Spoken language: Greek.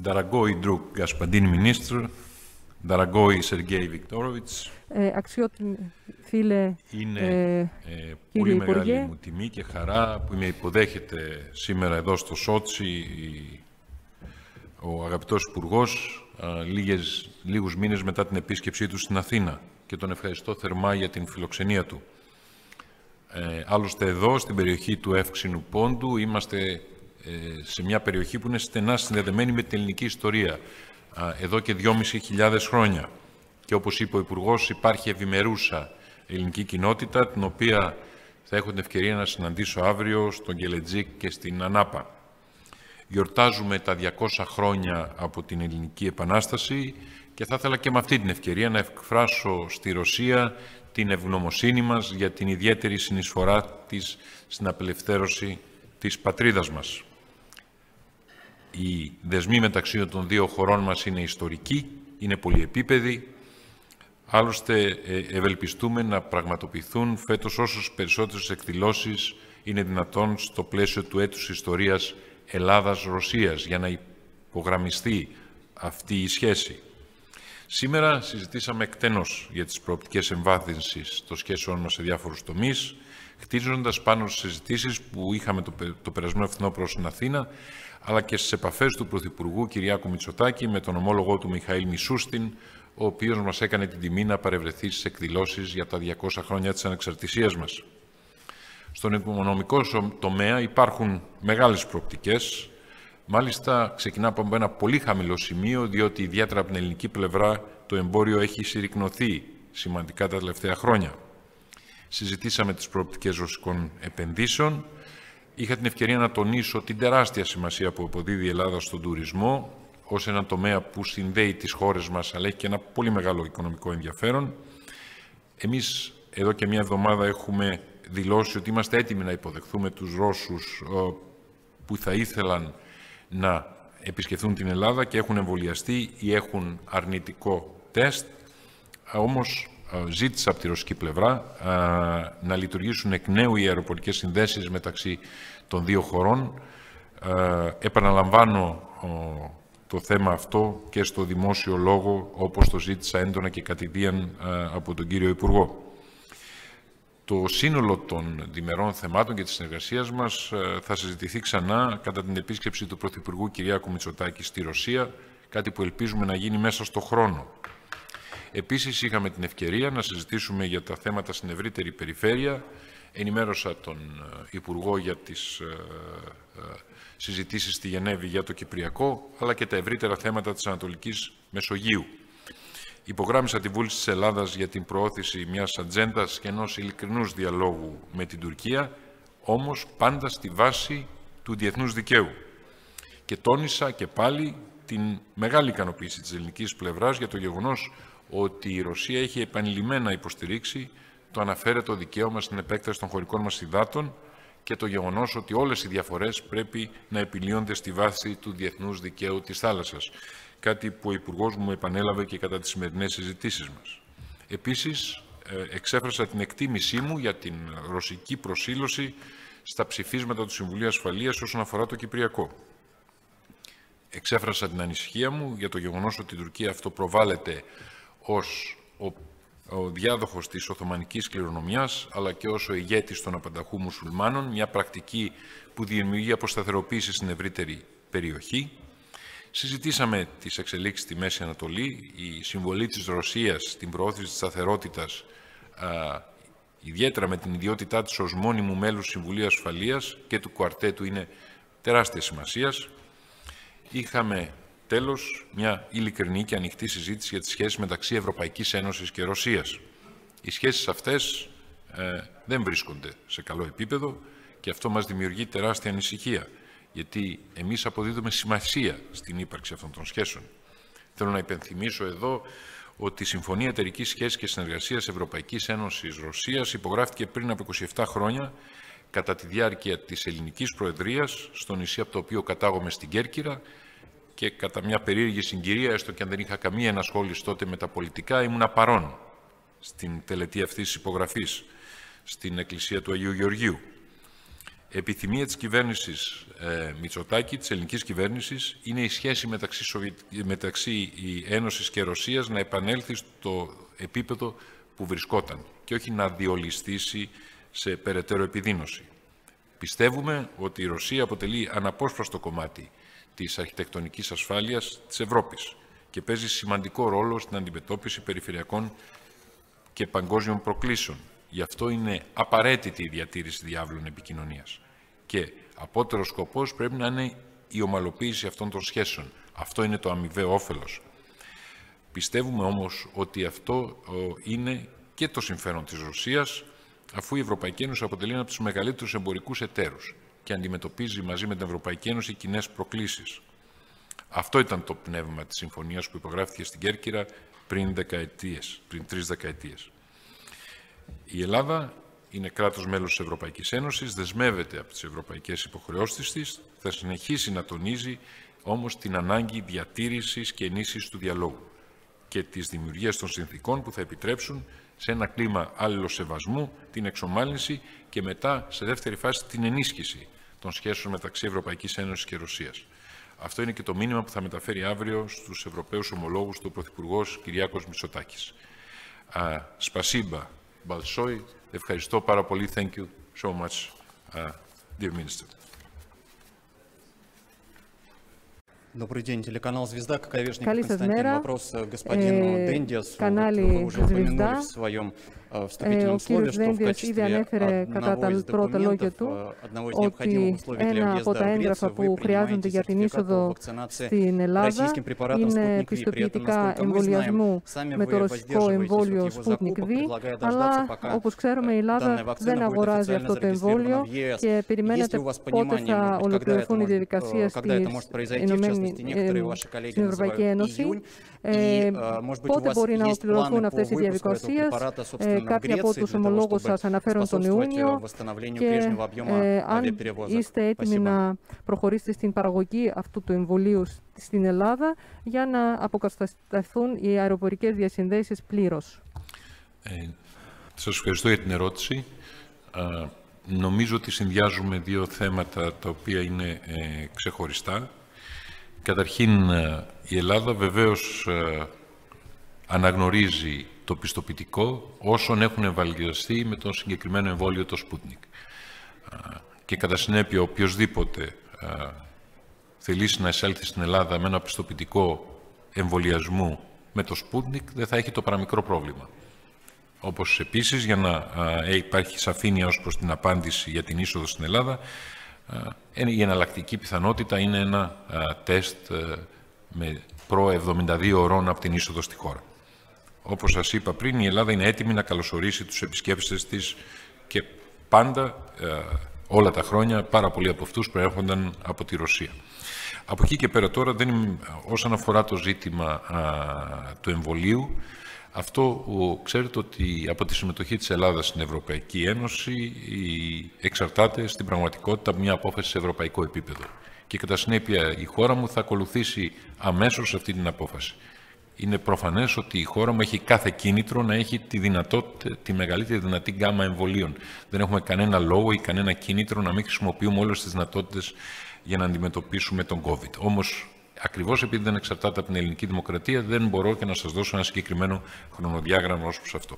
Дорогой друг господин министр, дорогой Сергей Βικτόροβιτς, ε, αξιότιμη φίλε είναι ε, ε, πολύ Υπουργέ. μεγάλη μου τιμή και χαρά που με υποδέχεται σήμερα εδώ στο Σότσι ο αγαπητός υπουργό λίγες, λίγους μήνες μετά την επίσκεψή του στην Αθήνα και τον ευχαριστώ θερμά για την φιλοξενία του. Ε, άλλωστε εδώ, στην περιοχή του Εύξηνου Πόντου, είμαστε ε, σε μια περιοχή που είναι στενά συνδεδεμένη με την ελληνική ιστορία, α, εδώ και 2.500 χρόνια. Και όπως είπε ο υπουργός, υπάρχει ευημερούσα ελληνική κοινότητα, την οποία θα έχω την ευκαιρία να συναντήσω αύριο στον Κελετζίκ και στην Ανάπα. Γιορτάζουμε τα 200 χρόνια από την Ελληνική Επανάσταση και θα ήθελα και με αυτή την ευκαιρία να εκφράσω στη Ρωσία την ευγνωμοσύνη μας για την ιδιαίτερη συνεισφορά της στην απελευθέρωση της πατρίδας μας. Οι δεσμοί μεταξύ των δύο χωρών μας είναι ιστορικοί, είναι πολυεπίπεδοι, Άλλωστε, ε, ευελπιστούμε να πραγματοποιηθούν φέτος όσες περισσότερες εκδηλώσεις είναι δυνατόν στο πλαίσιο του έτους ιστορίας Ελλάδας-Ρωσίας για να υπογραμμιστεί αυτή η σχέση. Σήμερα συζητήσαμε εκτενώς για τις προοπτικές εμβάθυνσης των σχέσεων μας σε διάφορους τομείς, χτίζοντας πάνω στις συζητήσεις που είχαμε το, το περασμένο φθινόπωρο στην Αθήνα, αλλά και στις επαφές του Πρωθυπουργού Κυριάκου Μητσοτάκη με τον ομόλογό του Μιχαήλ Μισούστιν, ο οποίος μας έκανε την τιμή να παρευρεθεί στις εκδηλώσεις για τα 200 χρόνια της ανεξαρτησίας μας. Στον οικονομικό τομέα υπάρχουν μεγάλες προοπτικές. Μάλιστα, ξεκινά από ένα πολύ χαμηλό σημείο, διότι ιδιαίτερα από την ελληνική πλευρά το εμπόριο έχει συρρυκνωθεί σημαντικά τα τελευταία χρόνια. Συζητήσαμε τις προοπτικές ρωσικών επενδύσεων. Είχα την ευκαιρία να τονίσω την τεράστια σημασία που αποδίδει η Ελλάδα στον τουρισμό, ως ένα τομέα που συνδέει τις χώρες μας, αλλά έχει και ένα πολύ μεγάλο οικονομικό ενδιαφέρον. Εμείς εδώ και μια εβδομάδα έχουμε δηλώσει ότι είμαστε έτοιμοι να υποδεχθούμε τους Ρώσους ε, που θα ήθελαν να επισκεφθούν την Ελλάδα και έχουν εμβολιαστεί ή έχουν αρνητικό τεστ. Όμως ε, ζήτησα από τη ρωσική πλευρά ε, να λειτουργήσουν εκ νέου οι αεροπορικές συνδέσεις μεταξύ των δύο χωρών. Επαναλαμβάνω το θέμα αυτό και στο δημόσιο λόγο, όπως το ζήτησα έντονα και κατηδίαν από τον κύριο Υπουργό. Το σύνολο των διμερών θεμάτων και της συνεργασίας μας θα συζητηθεί ξανά κατά την επίσκεψη του Πρωθυπουργού Κυριάκου Μητσοτάκη στη Ρωσία, κάτι που ελπίζουμε να γίνει μέσα στο χρόνο. Επίσης, είχαμε την ευκαιρία να συζητήσουμε για τα θέματα στην ευρύτερη περιφέρεια. Ενημέρωσα τον Υπουργό για τις συζητήσεις στη Γενέβη για το Κυπριακό, αλλά και τα ευρύτερα θέματα της Ανατολικής Μεσογείου. Υπογράμμισα τη βούληση της Ελλάδας για την προώθηση μιας ατζέντας και ενός ειλικρινούς διαλόγου με την Τουρκία, όμως πάντα στη βάση του διεθνούς δικαίου. Και τόνισα και πάλι την μεγάλη ικανοποίηση της ελληνικής πλευράς για το γεγονός ότι η Ρωσία έχει επανειλημμένα υποστηρίξει το αναφέρετο δικαίωμα στην επέκταση των χωρικών μας υδάτων, και το γεγονός ότι όλες οι διαφορές πρέπει να επιλύονται στη βάση του διεθνούς δικαίου της θάλασσας, κάτι που ο Υπουργός μου επανέλαβε και κατά τις σημερινές συζητήσεις μας. Επίσης, ε, εξέφρασα την εκτίμησή μου για την ρωσική προσήλωση στα ψηφίσματα του Συμβουλίου Ασφαλείας όσον αφορά το Κυπριακό. Εξέφρασα την ανησυχία μου για το γεγονός ότι η Τουρκία αυτό προβάλλεται ως ο ο διάδοχος της Οθωμανικής κληρονομιάς, αλλά και ως ο ηγέτης των απανταχού μουσουλμάνων, μια πρακτική που δημιουργεί αποσταθεροποίηση στην ευρύτερη περιοχή. Συζητήσαμε τις εξελίξεις στη Μέση Ανατολή, η συμβολή της Ρωσίας στην προώθηση της σταθερότητας, α, ιδιαίτερα με την ιδιότητά της ως μόνιμου μέλους Συμβουλίου Ασφαλείας και του κουαρτέτου είναι τεράστιας σημασίας. Είχαμε Τέλος, μια ειλικρινή και ανοιχτή συζήτηση για τις σχέσεις μεταξύ Ευρωπαϊκής Ένωσης και Ρωσίας. Οι σχέσεις αυτές ε, δεν βρίσκονται σε καλό επίπεδο και αυτό μας δημιουργεί τεράστια ανησυχία, γιατί εμείς αποδίδουμε σημασία στην ύπαρξη αυτών των σχέσεων. Θέλω να υπενθυμίσω εδώ ότι η Συμφωνία Εταιρικής Σχέσης και Συνεργασίας Ευρωπαϊκής Ένωσης Ρωσίας υπογράφηκε πριν από 27 χρόνια κατά τη διάρκεια της ελληνικής προεδρίας στο νησί από το οποίο κατάγομαι στην Κέρκυρα και κατά μια περίεργη συγκυρία, έστω και αν δεν είχα καμία ενασχόληση τότε με τα πολιτικά, ήμουν παρόν στην τελετή αυτής της υπογραφής στην Εκκλησία του Αγίου Γεωργίου. επιθυμία της κυβέρνησης ε, Μητσοτάκη, της ελληνικής κυβέρνησης, είναι η σχέση μεταξύ, Σοβιετ... μεταξύ η Ένωσης και Ρωσίας να επανέλθει στο επίπεδο που βρισκόταν και όχι να διολυστήσει σε περαιτέρω επιδείνωση. Πιστεύουμε ότι η Ρωσία αποτελεί αναπόσπαστο κομμάτι της αρχιτεκτονικής ασφάλειας της Ευρώπης και παίζει σημαντικό ρόλο στην αντιμετώπιση περιφερειακών και παγκόσμιων προκλήσεων. Γι' αυτό είναι απαραίτητη η διατήρηση διάβλων επικοινωνίας. Και απότερος σκοπός πρέπει να είναι η ομαλοποίηση αυτών των σχέσεων. Αυτό είναι το αμοιβαίο όφελος. Πιστεύουμε όμως ότι αυτό είναι και το συμφέρον της Ρωσίας, αφού η Ευρωπαϊκή Ένωση αποτελεί ένα από τους μεγαλύτερους εμπορικούς εταίρους και αντιμετωπίζει μαζί με την Ευρωπαϊκή Ένωση κοινέ προκλήσεις. Αυτό ήταν το πνεύμα της συμφωνίας που υπογράφηκε στην Κέρκυρα πριν, δεκαετίες, πριν τρεις δεκαετίες. Η Ελλάδα είναι κράτος μέλος της Ευρωπαϊκής Ένωσης, δεσμεύεται από τις ευρωπαϊκές υποχρεώσεις της, θα συνεχίσει να τονίζει όμως την ανάγκη διατήρησης και ενίσχυσης του διαλόγου και της δημιουργίας των συνθήκων που θα επιτρέψουν σε ένα κλίμα σεβασμού, την εξομάλυνση και μετά, σε δεύτερη φάση, την ενίσχυση των σχέσεων μεταξύ Ευρωπαϊκής Ένωσης και Ρωσίας. Αυτό είναι και το μήνυμα που θα μεταφέρει αύριο στους Ευρωπαίους ομολόγους του Πρωθυπουργός Κυριάκος Μητσοτάκης. Σπασίμπα, Μπαλσόι, ευχαριστώ πάρα πολύ. Thank you so much, uh, dear Minister. Добрый день, телеканал «Звезда», Каковешников Константин. Вопрос э, господину э, Дендиасу. Канале вот вы уже «Звезда». упомянули в своем ο κύριος Βέγγιος ήδη ανέφερε κατά τα πρώτα λόγια του ότι ένα από τα έγγραφα που χρειάζονται για την είσοδο στην Ελλάδα είναι πιστοποιητικά εμβολιασμού με το ρωσικό εμβόλιο Sputnik V, αλλά όπως ξέρουμε η Ελλάδα δεν αγοράζει αυτό το εμβόλιο και περιμένετε πότε θα ολοκληρωθούν οι διαδικασίες στην Ευρωπαϊκή Ένωση, πότε μπορεί να ολοκληρωθούν αυτές οι διαδικασίες, Κάποιοι από τους ομολόγου σα αναφέρουν τον Ιούνιο και αν είστε έτοιμοι να προχωρήσετε στην παραγωγή αυτού του εμβολίου στην Ελλάδα για να αποκατασταθούν οι αεροπορικέ διασυνδέσεις πλήρω. Ε, σας ευχαριστώ για την ερώτηση. Νομίζω ότι συνδυάζουμε δύο θέματα τα οποία είναι ξεχωριστά. Καταρχήν, η Ελλάδα βεβαίως αναγνωρίζει το πιστοποιητικό όσων έχουν εμβαλιαστεί με τον συγκεκριμένο εμβόλιο το Sputnik. Α, Και κατά συνέπεια, οποιοδήποτε θελήσει να εισέλθει στην Ελλάδα με ένα πιστοποιητικό εμβολιασμού με το Sputnik δεν θα έχει το παραμικρό πρόβλημα. Όπως επίσης, για να α, ε, υπάρχει σαφήνεια ως προς την απάντηση για την είσοδο στην Ελλάδα, α, ε, η εναλλακτική πιθανότητα είναι ένα α, τεστ ε, με προ 72 ωρών από την είσοδο στη χώρα. Όπως σας είπα πριν, η Ελλάδα είναι έτοιμη να καλωσορίσει τους επισκέπτες της και πάντα, ε, όλα τα χρόνια, πάρα πολλοί από αυτούς προέρχονταν από τη Ρωσία. Από εκεί και πέρα τώρα, δεν είμαι, όσον αφορά το ζήτημα α, του εμβολίου, αυτό ο, ξέρετε ότι από τη συμμετοχή της Ελλάδας στην Ευρωπαϊκή Ένωση η, εξαρτάται στην πραγματικότητα από μια απόφαση σε ευρωπαϊκό επίπεδο. Και κατά συνέπεια η χώρα μου θα ακολουθήσει αμέσως αυτή την απόφαση. Είναι προφανές ότι η χώρα μου έχει κάθε κίνητρο να έχει τη, δυνατότητα, τη μεγαλύτερη δυνατή γκάμα εμβολίων. Δεν έχουμε κανένα λόγο ή κανένα κίνητρο να μην χρησιμοποιούμε όλες τις δυνατότητες για να αντιμετωπίσουμε τον COVID. Όμως, ακριβώς επειδή δεν εξαρτάται από την ελληνική δημοκρατία, δεν μπορώ και να σας δώσω ένα συγκεκριμένο χρονοδιάγραμμα ως προς αυτό.